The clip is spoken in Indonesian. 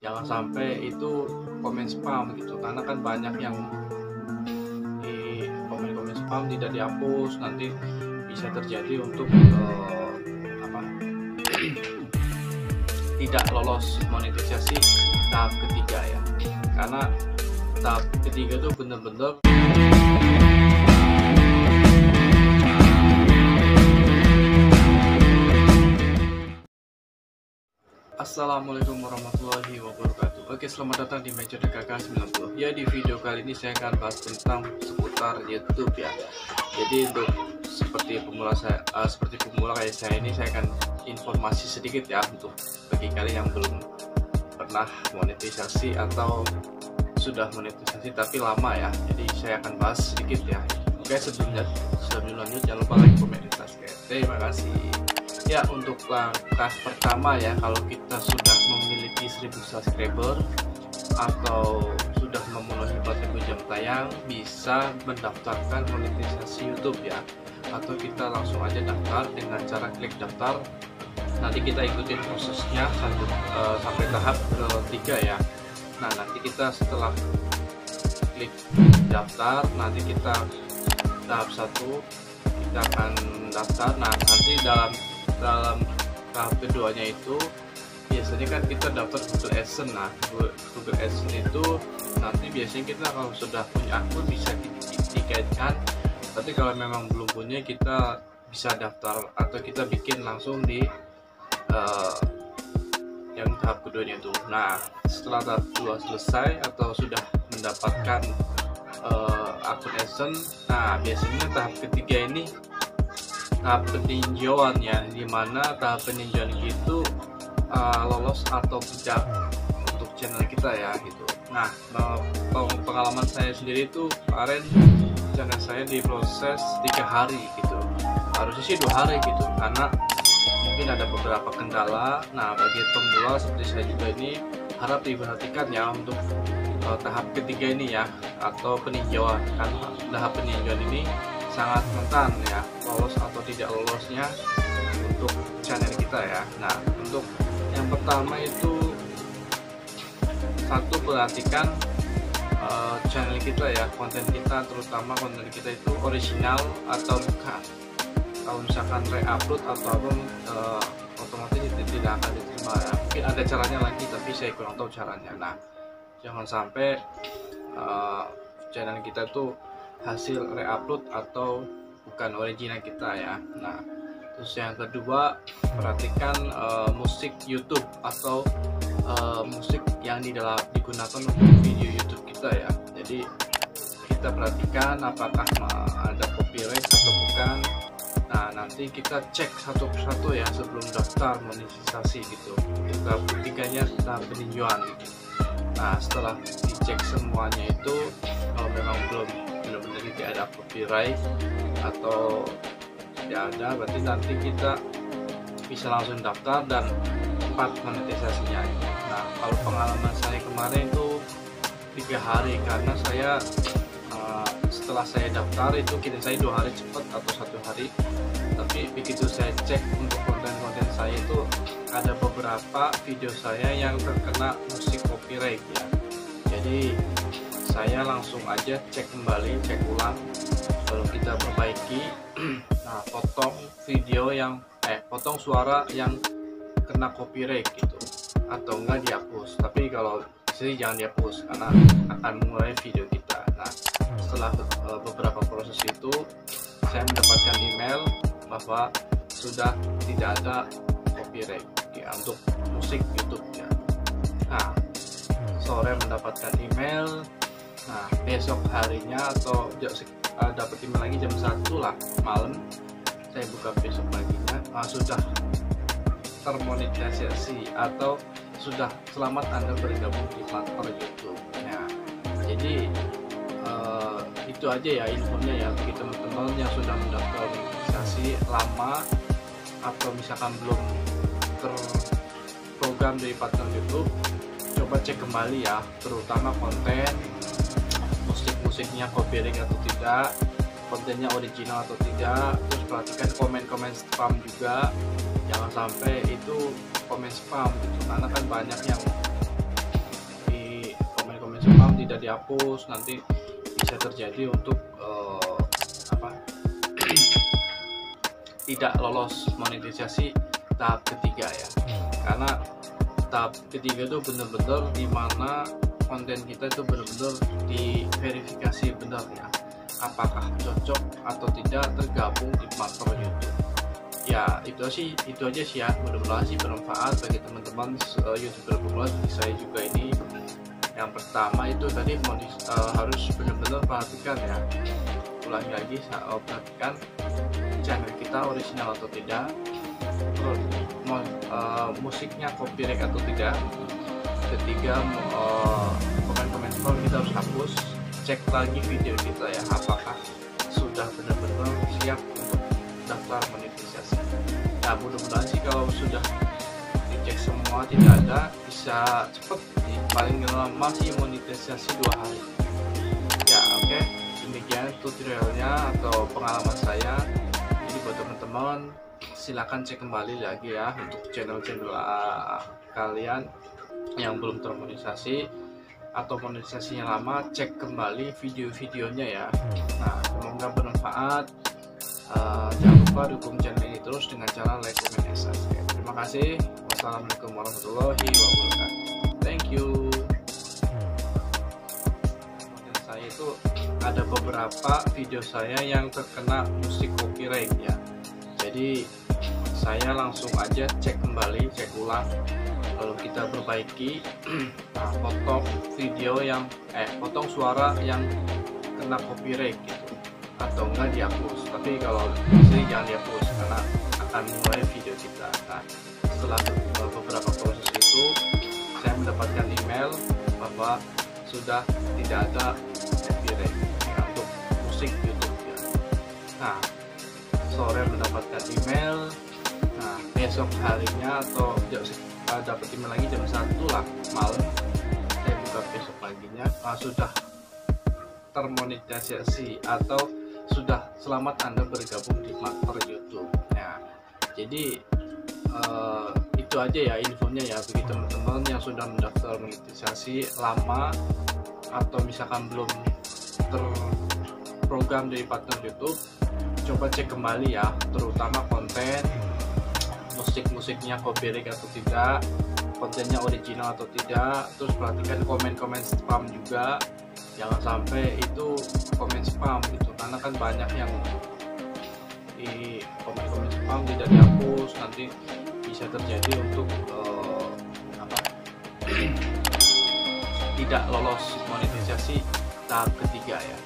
jangan sampai itu komen spam gitu. Karena kan banyak yang di komen-komen spam tidak dihapus. Nanti bisa terjadi untuk uh, apa? Tidak lolos monetisasi tahap ketiga ya. Karena tahap ketiga itu benar-benar Assalamualaikum warahmatullahi wabarakatuh. Oke selamat datang di Major DKK 90 Ya di video kali ini saya akan bahas tentang seputar YouTube ya. Jadi untuk seperti pemula saya uh, seperti pemula kayak saya ini saya akan informasi sedikit ya untuk bagi kalian yang belum pernah monetisasi atau sudah monetisasi tapi lama ya. Jadi saya akan bahas sedikit ya. Oke sebelumnya sebelum lanjut jangan lupa like, komen, dan subscribe. Terima kasih Ya untuk langkah pertama ya kalau kita sudah memiliki 1000 subscriber atau sudah memenuhi 4000 jam tayang bisa mendaftarkan monetisasi YouTube ya. Atau kita langsung aja daftar dengan cara klik daftar nanti kita ikutin prosesnya sampai, uh, sampai tahap ketiga ya. Nah nanti kita setelah klik daftar nanti kita tahap satu kita akan daftar. Nah nanti dalam dalam tahap keduanya itu biasanya kan kita dapat Google AdSense. Nah Google AdSense itu nanti biasanya kita kalau sudah punya akun bisa dikaitkan. Tapi kalau memang belum punya kita bisa daftar atau kita bikin langsung di uh, yang tahap keduanya itu. Nah setelah tahap kedua selesai atau sudah mendapatkan uh, akun AdSense nah biasanya tahap ketiga ini tahap peninjauan ya di mana tahap peninjauan itu uh, lolos atau tidak untuk channel kita ya gitu. Nah pengalaman saya sendiri itu kemarin channel saya diproses tiga hari gitu. Harusnya sih dua hari gitu karena mungkin ada beberapa kendala. Nah bagi pemula seperti saya juga ini harap diperhatikan ya untuk uh, tahap ketiga ini ya atau peninjauan. Karena tahap peninjauan ini sangat rentan ya lolos atau tidak lolosnya untuk channel kita ya. Nah untuk yang pertama itu satu perhatikan uh, channel kita ya konten kita terutama konten kita itu original atau bukan. Kalau misalkan re-upload atau apa uh, otomatis itu tidak akan diterima ya. Mungkin ada caranya lagi tapi saya kurang tahu caranya nah jangan sampai uh, channel kita tuh hasil reupload atau bukan original kita ya. Nah terus yang kedua perhatikan uh, musik YouTube atau uh, musik yang di dalam digunakan untuk video YouTube kita ya. Jadi kita perhatikan apakah ada copyright atau bukan. Nah nanti kita cek satu persatu ya sebelum daftar monetisasi gitu. Kita ketiganya tahap peninjauan gitu. Nah setelah dicek semuanya itu kalau memang belum benar-benar tidak ada copyright atau tidak ada berarti nanti kita bisa langsung daftar dan cepat monetisasinya. Nah kalau pengalaman saya kemarin itu tiga hari karena saya uh, setelah saya daftar itu kini saya dua hari cepat atau satu hari. Tapi begitu saya cek untuk konten-konten saya itu ada beberapa video saya yang terkena musik copyright ya. Jadi saya langsung aja cek kembali cek ulang lalu kita perbaiki. Nah potong video yang eh potong suara yang kena copyright gitu atau enggak dihapus. Tapi kalau sih jangan dihapus karena akan mengurangi video kita. Nah setelah uh, beberapa proses itu saya mendapatkan email bahwa sudah tidak ada copyright ya untuk musik YouTube ya nah sore mendapatkan email nah besok harinya atau uh, dapat email lagi jam satu lah malam. Saya buka besok paginya uh, sudah termonetisasi atau sudah selamat anda bergabung di platform YouTube nah jadi uh, itu aja ya infonya ya bagi teman-teman yang sudah mendaftar monetisasi lama atau misalkan belum terprogram dari platform YouTube coba cek kembali ya terutama konten musik-musiknya copyright atau tidak kontennya original atau tidak terus perhatikan komen-komen spam juga. Jangan sampai itu komen spam gitu karena kan banyak yang tidak dihapus nanti bisa terjadi untuk uh, apa? Tidak lolos monetisasi tahap ketiga ya. Karena tahap ketiga itu benar-benar di mana konten kita itu benar-benar diverifikasi benar ya. Apakah cocok atau tidak tergabung di platform YouTube. Ya itu sih itu aja sih ya. Mudah-mudahan sih bermanfaat bagi teman-teman uh, youtuber pemula. Seperti saya juga ini yang pertama itu tadi uh, harus benar-benar perhatikan ya. Ulangi lagi saya uh, perhatikan channel kita original atau tidak. Terus uh, musiknya copyright atau tidak ketiga komen-komen kita harus hapus. Cek lagi video kita ya apakah sudah benar-benar siap untuk daftar monetisasi nah mudah-mudahan sih kalau sudah dicek semua tidak ada bisa cepet paling lama sih monetisasi dua hari. Ya oke. Okay. demikian tutorialnya atau pengalaman saya. Jadi buat teman-teman silahkan cek kembali lagi ya untuk channel-channel uh, kalian yang belum termonetisasi atau monetisasinya lama cek kembali video-videonya ya. Nah semoga bermanfaat. Uh, jangan lupa dukung channel ini terus dengan cara like, comment, dan subscribe. Terima kasih. Wassalamualaikum warahmatullahi wabarakatuh. Thank you. Dan saya itu ada beberapa video saya yang terkena musik copyright ya. Jadi saya langsung aja cek kembali cek ulang lalu kita perbaiki nah, potong video yang eh potong suara yang kena copyright gitu. Atau enggak dihapus. Tapi kalau bisa jangan dihapus karena akan mulai video kita. Nah setelah beberapa proses itu saya mendapatkan email bahwa sudah tidak ada copyright ya, untuk musik YouTube ya. nah sore mendapatkan email. Nah besok harinya atau uh, dapat email lagi jam satu lah malam. Saya buka besok paginya. Uh, sudah termonetisasi atau sudah selamat anda bergabung di master YouTube. Ya jadi uh, itu aja ya infonya ya. Bagi teman-teman yang sudah mendaftar monetisasi lama atau misalkan belum terprogram dari partner YouTube coba cek kembali ya terutama konten musik-musiknya copyright atau tidak kontennya original atau tidak terus perhatikan komen-komen spam juga. Jangan sampai itu komen spam gitu karena kan banyak yang di komen-komen spam tidak dihapus nanti bisa terjadi untuk uh, apa? Tidak lolos monetisasi tahap ketiga ya